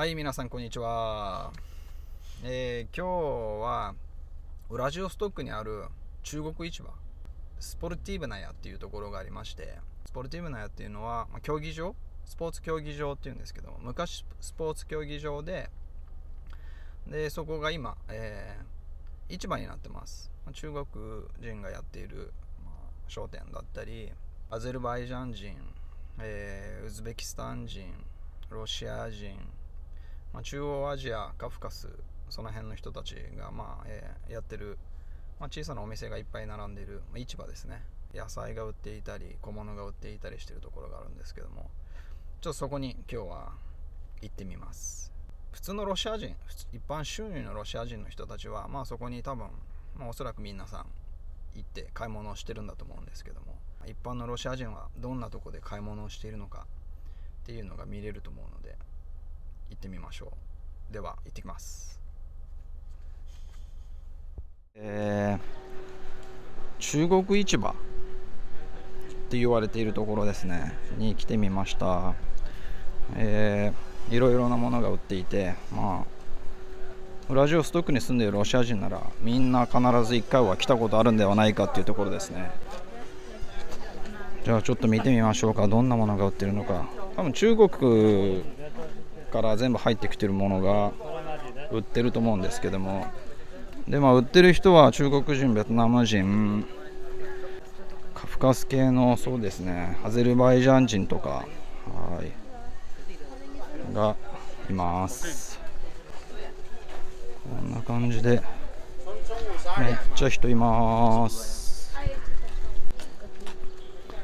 はい、皆さん、こんにちは。えー今日は、ウラジオストックにある中国市場、スポルティーブナヤっていうところがありまして、スポルティーブナヤっていうのは、ま競技場、スポーツ競技場っていうんですけど、昔、スポーツ競技場で、で、そこが今、えー市場になってます。ま中国人がやっている、まあ商店だったり、アゼルバイジャン人、えーウズベキスタン人、ロシア人、まあ、中央アジア、カフカス、その辺の人たちが、まあえーやってる、まあ、小さなお店がいっぱい並んでいる、まあ市場ですね。野菜が売っていたり、小物が売っていたりしてるところがあるんですけども、ちょっとそこに今日は行ってみます。普通のロシア人、一般収入のロシア人の人たちは、まあそこに多分、まあおそらく皆さん行って買い物をしてるんだと思うんですけども、一般のロシア人はどんなとこで買い物をしているのかっていうのが見れると思うの、行ってみましょう。では行ってきます。えー、中国市場って言われているところですね。に来てみました。えー、いろいろなものが売っていてまあウラジオストックに住んでいるロシア人ならみんな必ず1回は来たことあるんではないかっていうところですね。じゃあちょっと見てみましょうか。どんなものが売ってるのか。多分中国から全部入ってきてるものが売ってると思うんですけども。でまあ売ってる人は中国人ベトナム人カフカス系のそうですねアゼルバイジャン人とかはいがいます。こんな感じでめっちゃ人います。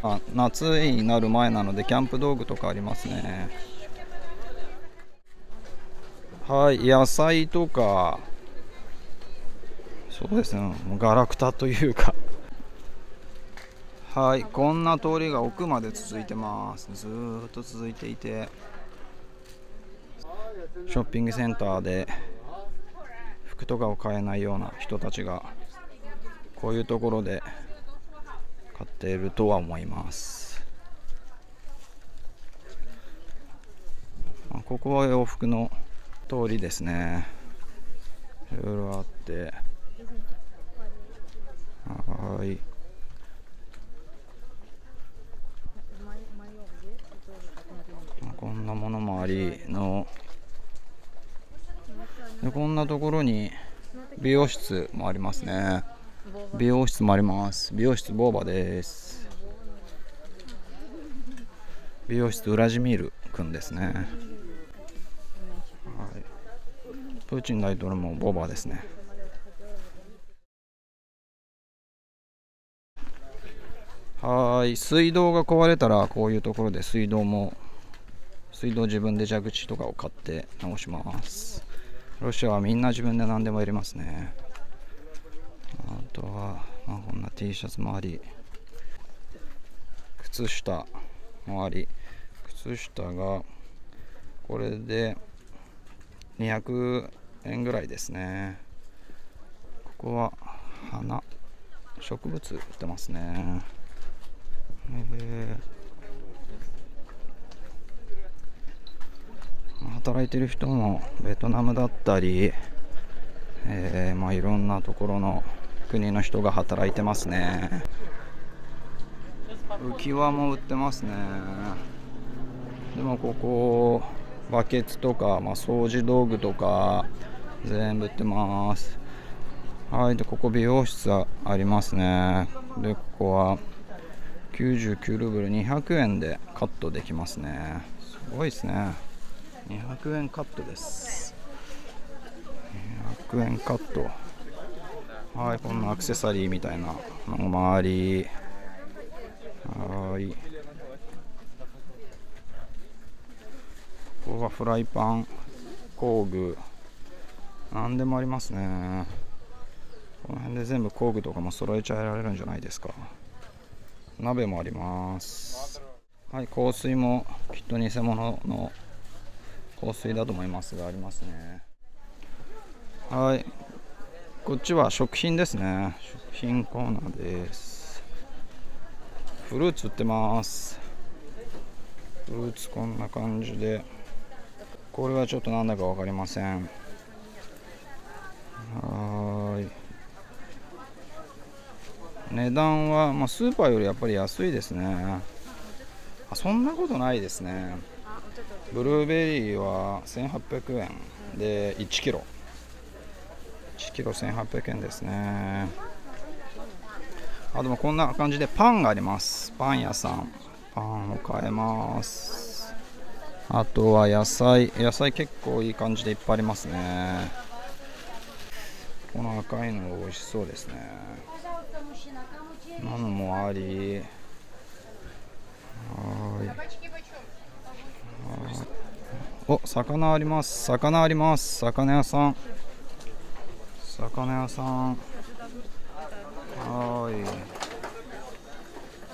あ夏になる前なのでキャンプ道具とかありますね。はい野菜とか。そうですねもうガラクタというか。はいこんな通りが奥まで続いてます。ずっと続いていて。ショッピングセンターで服とかを買えないような人たちがこういうところで買っているとは思います。ここは洋服の通りですね。いろいろあって。はーい。まあこんなものもありの。でこんなところに美容室もありますね。美容室もあります。美容室ボーバです。美容室ウラジミールくんですね。プーチン大統領もボーバーですね。はい。水道が壊れたらこういうところで水道も水道自分で蛇口とかを買って直します。ロシアはみんな自分で何でもやりますね。あとは、まあ、こんな T シャツもあり靴下もあり。靴下がこれで200円ぐらいですね。ここは花。植物売ってますね。へー働いてる人もベトナムだったり、えーまあ、いろんなところの国の人が働いてますね。浮き輪も売ってますね。でもここバケツとか、まあ、掃除道具とか全部売ってます。はいでここ美容室ありますね。でここは99ルーブル200円でカットできますね。すごいですね。200円カットです。200円カット。はいこんなアクセサリーみたいなのもあり。はい。ここはフライパン工具。何でもありますね。この辺で全部工具とかも揃えちゃえられるんじゃないですか。鍋もあります。はい香水もきっと偽物の香水だと思いますがありますね。はい。こっちは食品ですね。食品コーナーです。フルーツ売ってます。フルーツこんな感じで。これはちょっとなんだか分かりません。はい。値段は、まあ、スーパーよりやっぱり安いですね。あそんなことないですね。ブルーベリーは1800円。で1キロ。1キロ1800円ですね。あでもこんな感じでパンがあります。パン屋さん。パンを買えます。あとは野菜。野菜結構いい感じでいっぱいありますね。この赤いの美味しそうですね。なのもあり。はい。お魚あります。魚あります。魚屋さん。魚屋さん。はい。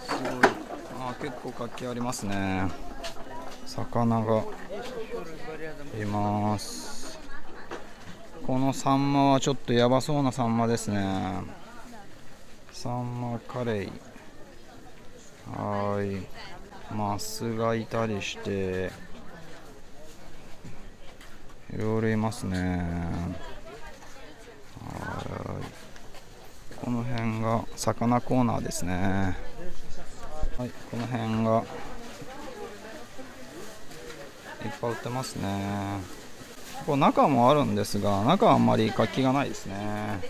すごい。あ結構活気ありますね。魚がいます。このサンマはちょっとやばそうなサンマですね。サンマカレーはい。マスがいたりして。いろいろいますね。はい。この辺が魚コーナーですね。はい。この辺がいっぱい売ってますね。ここ中もあるんですが中はあんまり活気がないですね。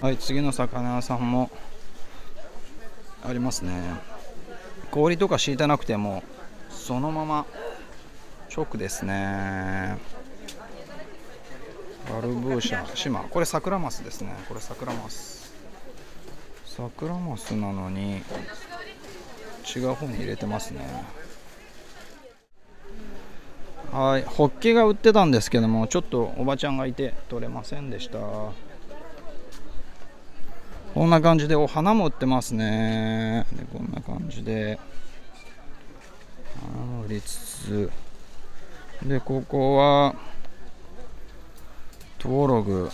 はい次の魚屋さんもありますね。氷とか敷いてなくてもそのまま直ですね。バルブーシャ島これ桜マスですね。これ桜マス。桜マスなのに違う方に入れてますね。はい。ホッケが売ってたんですけどもちょっとおばちゃんがいて取れませんでした。こんな感じでお花も売ってますね。でこんな感じで。花売りつつ。でここはトウログ。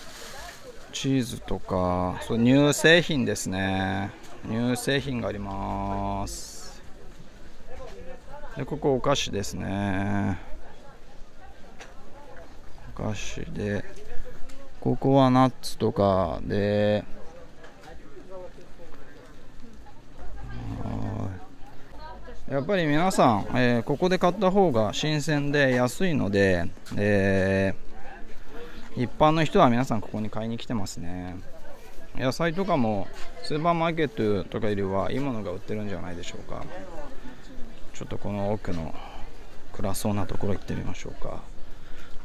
チーズとか。そう乳製品ですね。乳製品があります。でここお菓子ですね。菓子でここはナッツとかでやっぱり皆さん、えー、ここで買った方が新鮮で安いので、えー、一般の人は皆さんここに買いに来てますね。野菜とかもスーパーマーケットとかよりはいいものが売ってるんじゃないでしょうか。ちょっとこの奥の暗そうなところ行ってみましょうか。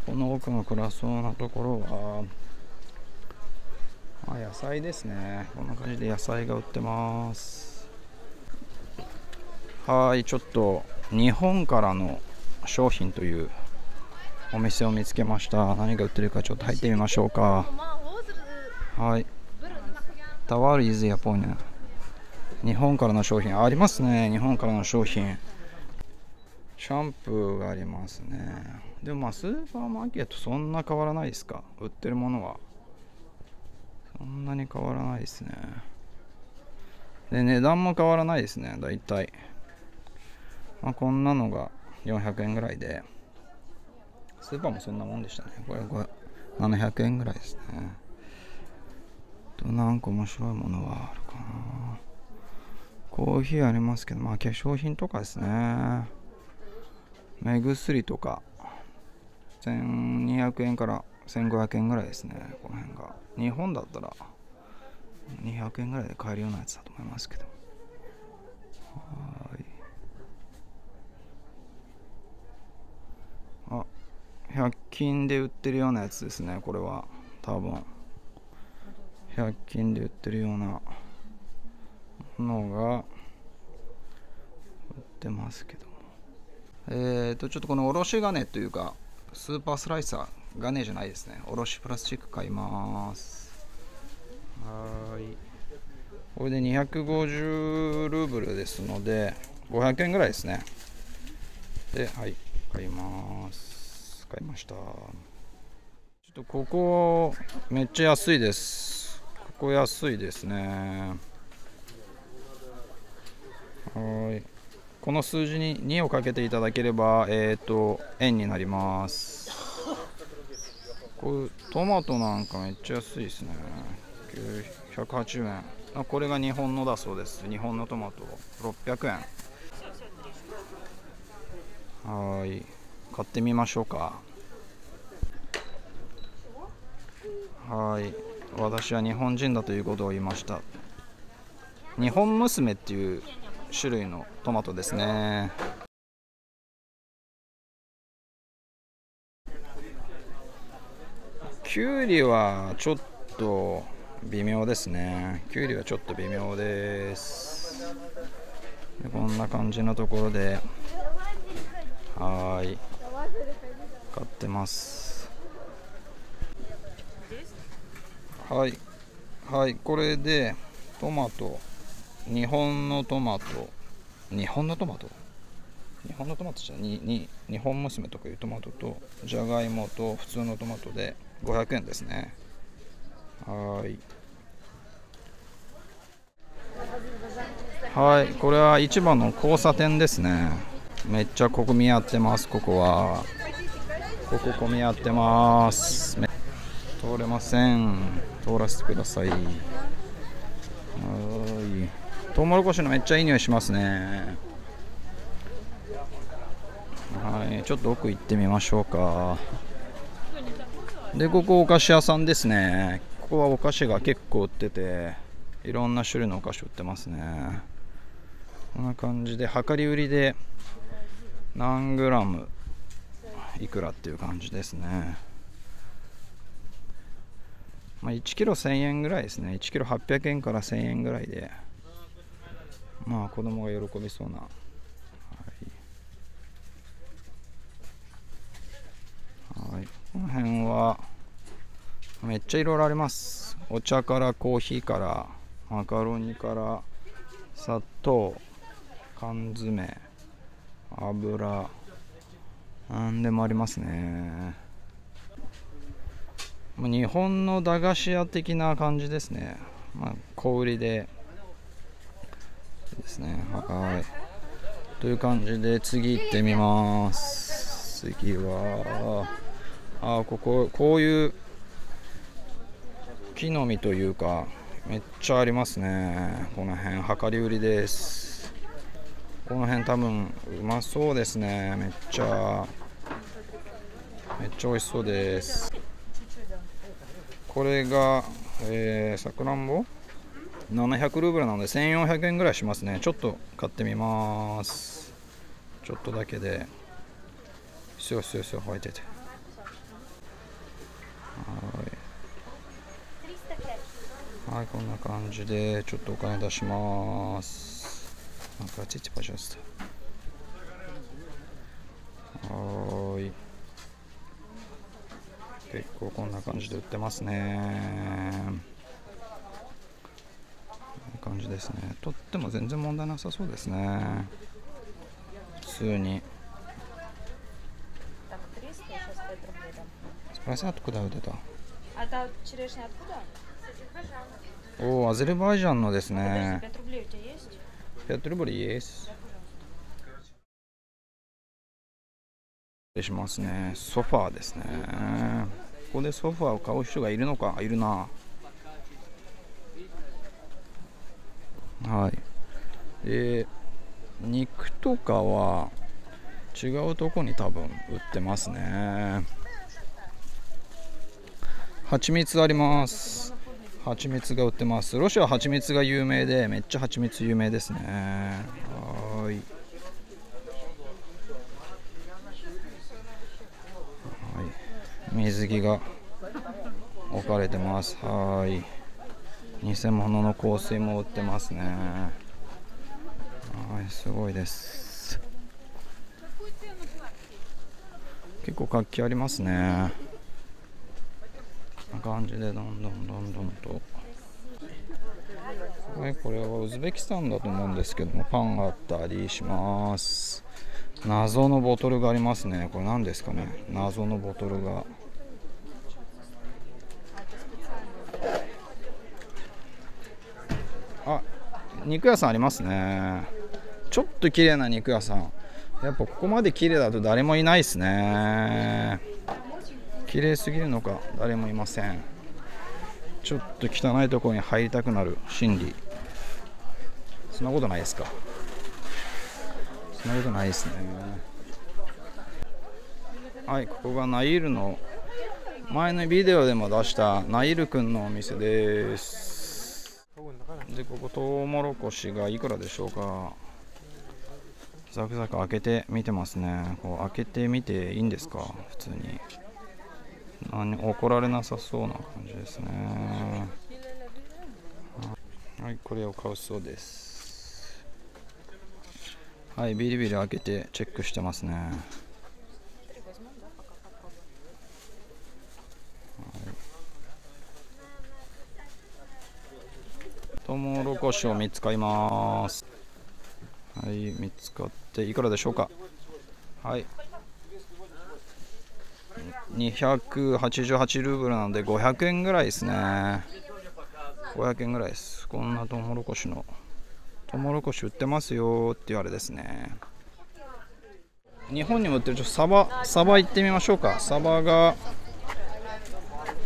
この奥の暗そうなところはあ野菜ですね。こんな感じで野菜が売ってます。はいちょっと日本からの商品というお店を見つけました。何が売ってるかちょっと入ってみましょうか。はい。タワールイズヤポニア日本からの商品ありますね。日本からの商品。シャンプーがありますね。でもまあスーパーマーケットそんな変わらないですか？売ってるものは。そんなに変わらないですね。で値段も変わらないですねだいたいまあ、こんなのが400円ぐらいで。スーパーもそんなもんでしたね。これ700円ぐらいですね。となんか面白いものはあるかな。コーヒーありますけどまあ化粧品とかですね。目薬とか1200円から1500円ぐらいですね。この辺が。日本だったら200円ぐらいで買えるようなやつだと思いますけど。はい。あ100均で売ってるようなやつですねこれは。多分。100均で売ってるようなものが売ってますけど。えーとちょっとこのおろし金というかスーパースライサー金じゃないですね。おろしプラスチック買います。はい。これで250ルーブルですので500円ぐらいですね。ではい買います。買いました。ちょっとここめっちゃ安いです。ここ安いですね。はい。この数字に2をかけていただければえっ、ー、と円になります。これトマトなんかめっちゃ安いですね。180円。あこれが日本のだそうです。日本のトマト。600円。はい。買ってみましょうか。はい。私は日本人だということを言いました。日本娘っていう種類のトマトですね。きゅうりはちょっと微妙ですね。きゅうりはちょっと微妙です。でこんな感じのところで。はい。買ってます。はい。はい。これでトマト。日本のトマト。日本のトマト？日本のトマトじゃにに日本娘とかいうトマトとじゃがいもと普通のトマトで500円ですね。はい。はい。これは市場の交差点ですね。めっちゃここ見合ってますここは。ここ混み合ってます。通れません。通らせてください。トウモロコシのめっちゃいい匂いしますね。はいちょっと奥行ってみましょうか。でここお菓子屋さんですね。ここはお菓子が結構売ってていろんな種類のお菓子売ってますね。こんな感じで量り売りで何グラムいくらっていう感じですね。まあ、1キロ1000円ぐらいですね。1キロ800円から1000円ぐらいでまあ子供が喜びそうな、はい、はい、この辺はめっちゃいろいろあります。お茶からコーヒーからマカロニから砂糖缶詰油何でもありますね。日本の駄菓子屋的な感じですね、まあ、小売りでですね。はい。という感じで次行ってみます。次はあこここういう木の実というかめっちゃありますね。この辺量り売りです。この辺多分うまそうですね。めっちゃめっちゃ美味しそうです。これがえさくらんぼ？700ルーブルなので1400円ぐらいしますね。ちょっと買ってみます。ちょっとだけで。すよすよすよ入ってて。はい。はいこんな感じでちょっとお金出します。なんかちっちゃパジャスはい。結構こんな感じで売ってますね。ですねとっても全然問題なさそうですね普通に Спроси, откуда вот это? А та черешня откуда? О, Азербайджанのですね。5 рублей у тебя есть? 5 рублей есть. しますね。ソファーですね。ここでソファーを買う人がいるのかいるな。 はい。で肉とかは違うとこに多分売ってますね。蜂蜜あります。蜂蜜が売ってます。ロシアは蜂蜜が有名でめっちゃ蜂蜜有名ですね。はい。はい。水着が置かれてます。はい。偽物の香水も売ってますね。はいすごいです。結構活気ありますね。な感じでどんどんどんどんと。はいこれはウズベキスタンだと思うんですけどもパンがあったりします。謎のボトルがありますね。これ何ですかね。謎のボトルが。肉屋さんありますね。ちょっと綺麗な肉屋さん。やっぱここまで綺麗だと誰もいないですね。綺麗すぎるのか誰もいません。ちょっと汚いところに入りたくなる心理。そんなことないですか。そんなことないですね。はいここがナイルの前のビデオでも出したナイルくんのお店です。でここトウモロコシがいくらでしょうか。ザクザク開けて見てますね。こう開けてみていいんですか普通に。何怒られなさそうな感じですね。はい。これを買うそうです。はいビリビリ開けてチェックしてますね。トウモロコシを3つ買います。はい見つかっていくらでしょうか。はい。288ルーブルなので500円ぐらいですね。500円ぐらいです。こんなトウモロコシのトウモロコシ売ってますよって言われですね。日本にも売ってるちょっとサバサバ行ってみましょうか。サバが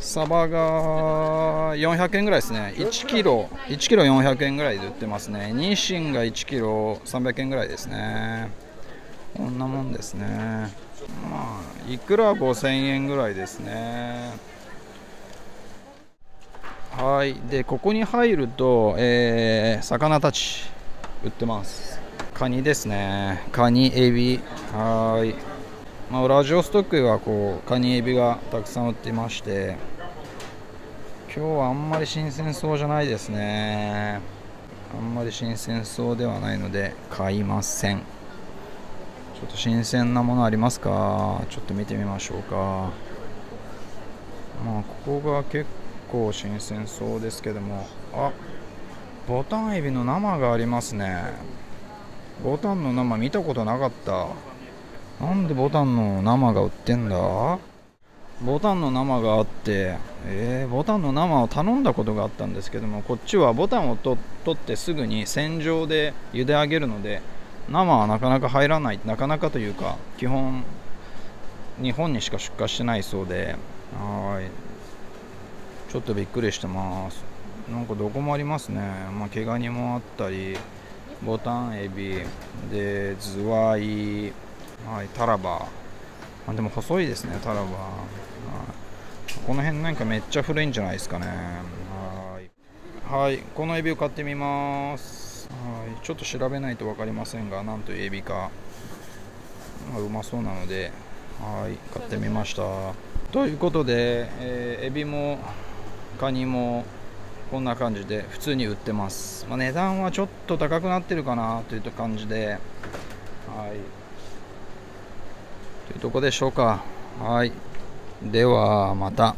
サバが400円ぐらいですね。1キロ1キロ400円ぐらいで売ってますね。ニシンが1キロ300円ぐらいですね。こんなもんですね。まあいくら5000円ぐらいですね。はい。でここに入ると、えー、魚たち売ってます。カニですね。カニエビ。はい。まあ、ラジオストックはこうカニエビがたくさん売っていまして。今日はあんまり新鮮そうじゃないですね。あんまり新鮮そうではないので買いません。ちょっと新鮮なものありますか？ちょっと見てみましょうか。まあここが結構新鮮そうですけども。あボタンエビの生がありますね。ボタンの生見たことなかった。なんでボタンの生が売ってんだ？ボタンの生があって、えー、ボタンの生を頼んだことがあったんですけどもこっちはボタンを取ってすぐに洗浄で茹で上げるので生はなかなか入らないなかなかというか基本日本にしか出荷してないそうで。はい。ちょっとびっくりしてます。なんかどこもありますね。まあ毛ガニもあったりボタンエビでズワイはいタラバ。あでも細いですねタラバ。この辺なんかめっちゃ古いんじゃないですかね。はい。はい。このエビを買ってみます。はい。ちょっと調べないと分かりませんがなんというエビか、まあ、うまそうなのではい。買ってみました。ということで、えー、エビもカニもこんな感じで普通に売ってます、まあ、値段はちょっと高くなってるかなという感じで。はい。というとこでしょうか。はいではまた。